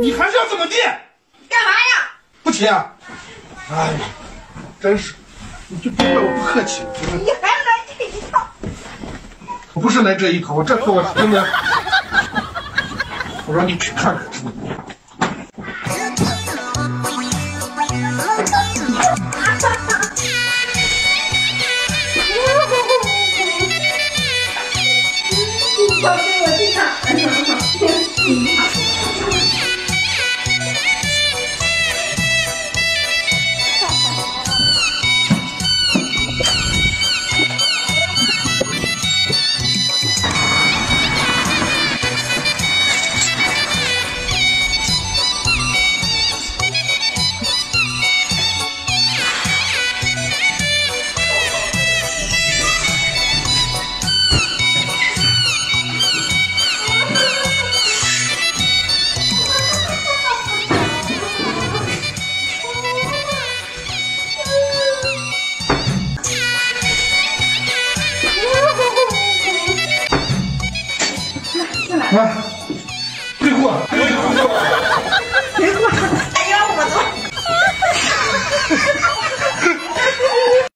你还是要怎么地？干嘛呀？不提啊！哎呀，真是，你就别怪我不客气。你还来这一套？我不是来这一套，我这次我真的，我让你去看看，来。